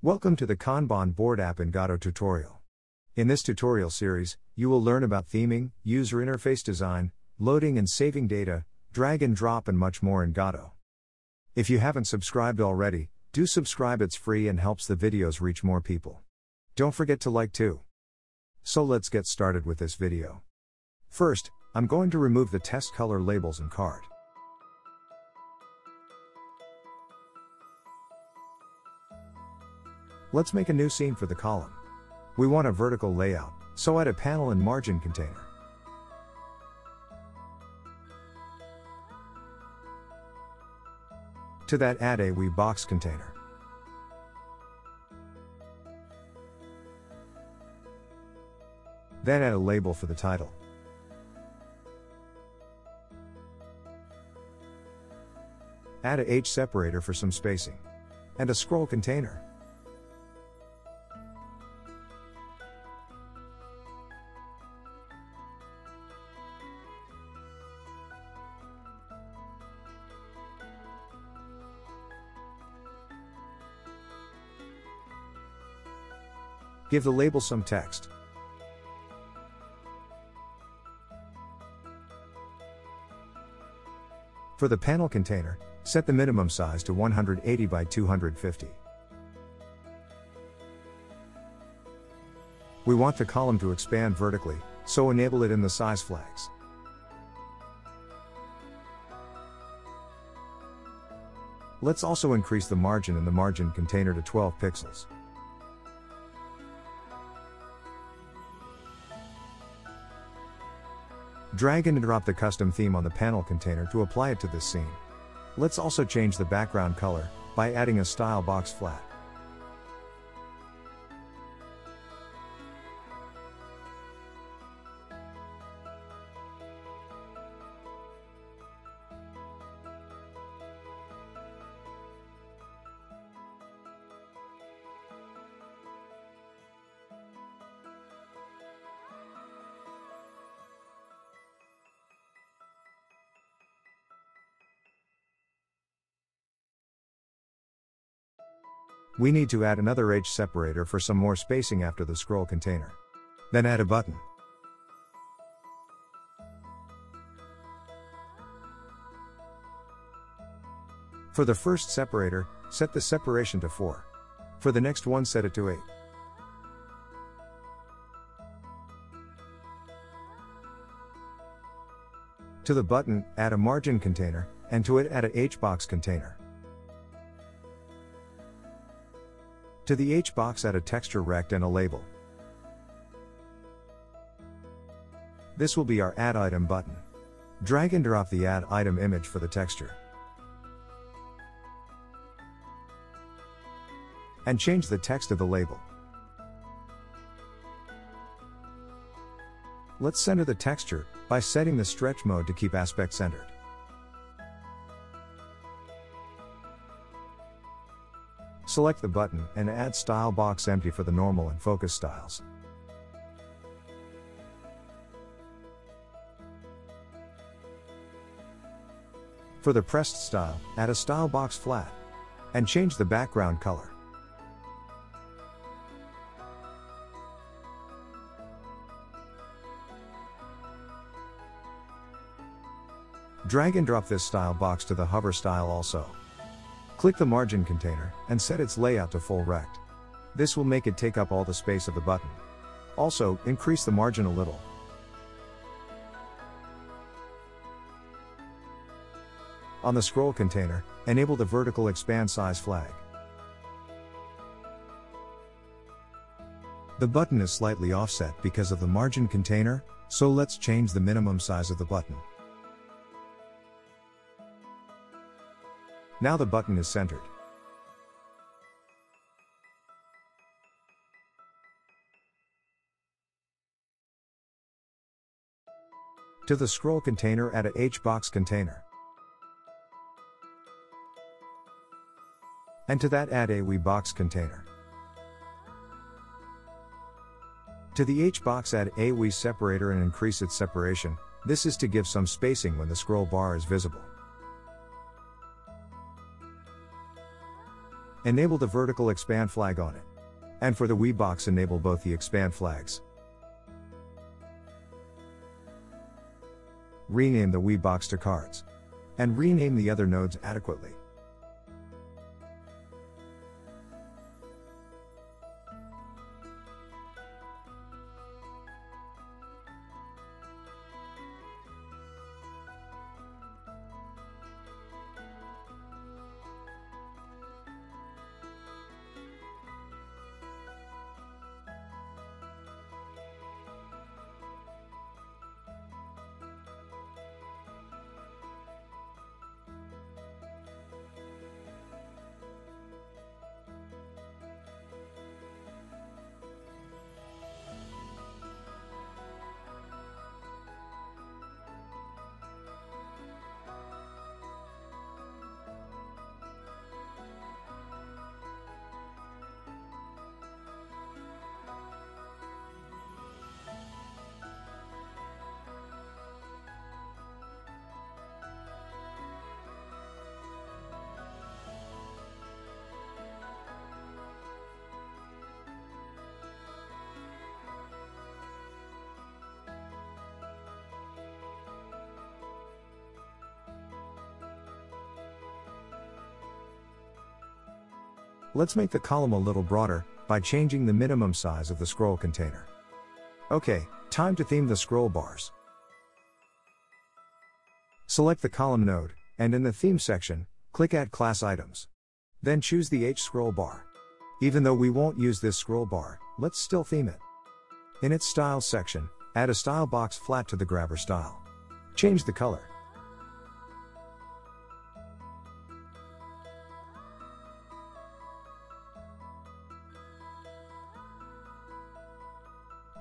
Welcome to the Kanban board app in Godot tutorial. In this tutorial series, you will learn about theming, user interface design, loading and saving data, drag and drop and much more in Engato. If you haven't subscribed already, do subscribe it's free and helps the videos reach more people. Don't forget to like too. So let's get started with this video. First, I'm going to remove the test color labels and card. Let's make a new scene for the column. We want a vertical layout, so add a panel and margin container. To that add a VBox container. Then add a label for the title. Add a H separator for some spacing. And a scroll container. Give the label some text. For the panel container, set the minimum size to 180 by 250. We want the column to expand vertically, so enable it in the size flags. Let's also increase the margin in the margin container to 12 pixels. Drag and drop the custom theme on the panel container to apply it to this scene. Let's also change the background color by adding a style box flat. We need to add another H separator for some more spacing after the scroll container. Then add a button. For the first separator, set the separation to 4. For the next one set it to 8. To the button, add a margin container, and to it add a HBox container. To the H box add a texture rect and a label. This will be our add item button. Drag and drop the add item image for the texture. And change the text of the label. Let's center the texture by setting the stretch mode to keep aspect centered. Select the button and add style box empty for the normal and focus styles. For the pressed style, add a style box flat. And change the background color. Drag and drop this style box to the hover style also. Click the margin container, and set its layout to full rect. This will make it take up all the space of the button. Also, increase the margin a little. On the scroll container, enable the vertical expand size flag. The button is slightly offset because of the margin container, so let's change the minimum size of the button. Now the button is centered. To the scroll container add a HBox container. And to that add a VBox container. To the HBox add a V separator and increase its separation, this is to give some spacing when the scroll bar is visible. Enable the vertical expand flag on it. And for the VBox enable both the expand flags. Rename the VBox to cards. And rename the other nodes adequately. Let's make the column a little broader, by changing the minimum size of the scroll container. Okay, time to theme the scroll bars. Select the column node, and in the theme section, click Add Class Items. Then choose the H scroll bar. Even though we won't use this scroll bar, let's still theme it. In its Styles section, add a style box flat to the grabber style. Change the color.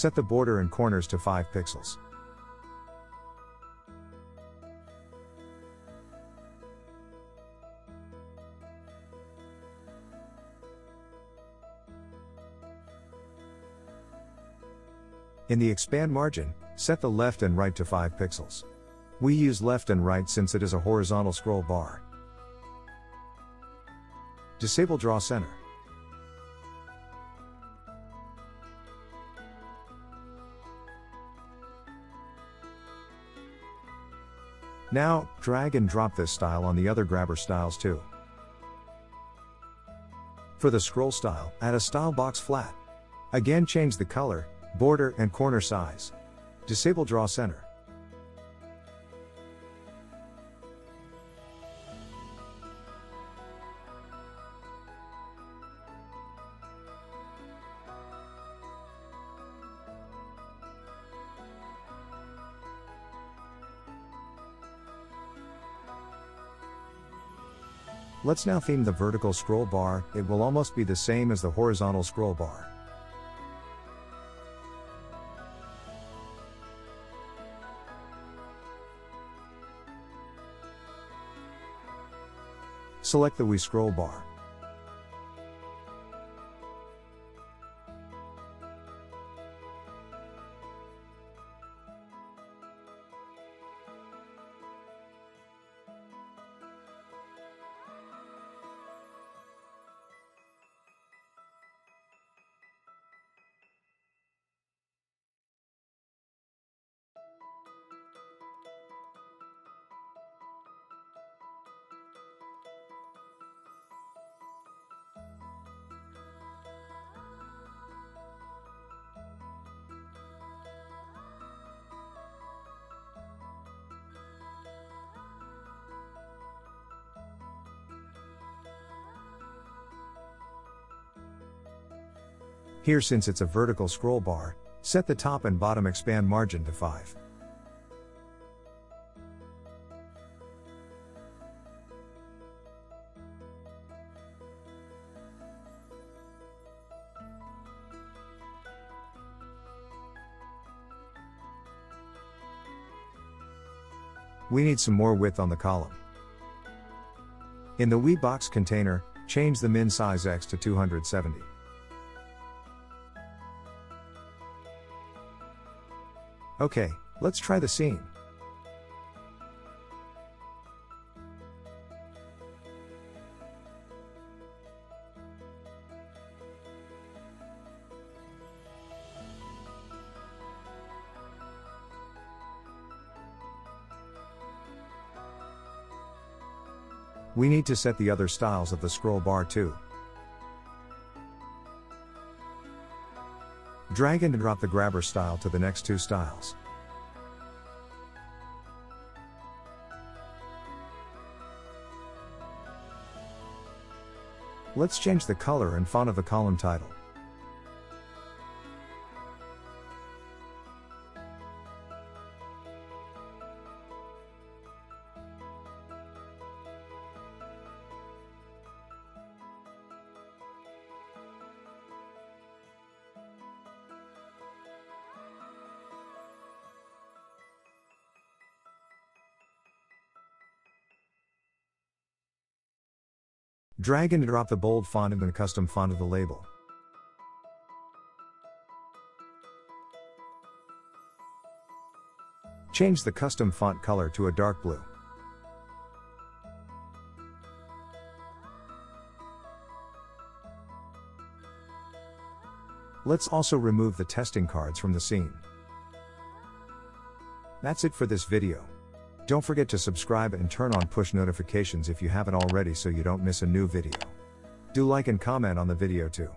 Set the border and corners to 5 pixels. In the expand margin, set the left and right to 5 pixels. We use left and right since it is a horizontal scroll bar. Disable draw center. Now, drag and drop this style on the other grabber styles too. For the scroll style, add a style box flat. Again change the color, border and corner size. Disable draw center. Let's now theme the vertical scroll bar, it will almost be the same as the horizontal scroll bar. Select the V scroll bar. Here since it's a vertical scroll bar, set the top and bottom expand margin to 5. We need some more width on the column. In the VBox container, change the min size X to 270. Okay, let's try the scene. We need to set the other styles of the scroll bar too. Drag and drop the grabber style to the next two styles. Let's change the color and font of the column title. Drag and drop the bold font into the custom font of the label. Change the custom font color to a dark blue. Let's also remove the testing cards from the scene. That's it for this video. Don't forget to subscribe and turn on push notifications if you haven't already so you don't miss a new video. Do like and comment on the video too.